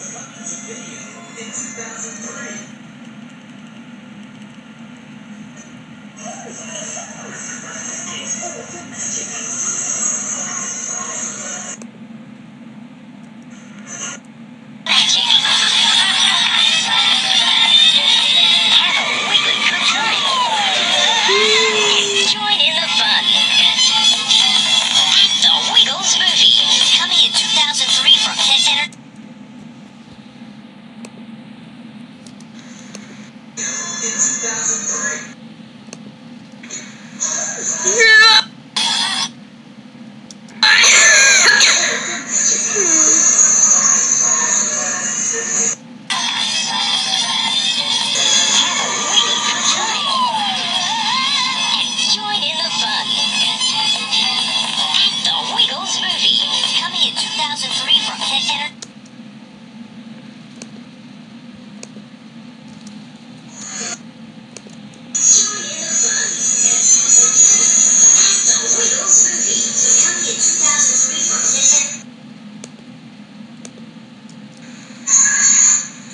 Coming video in 2003. Yeah!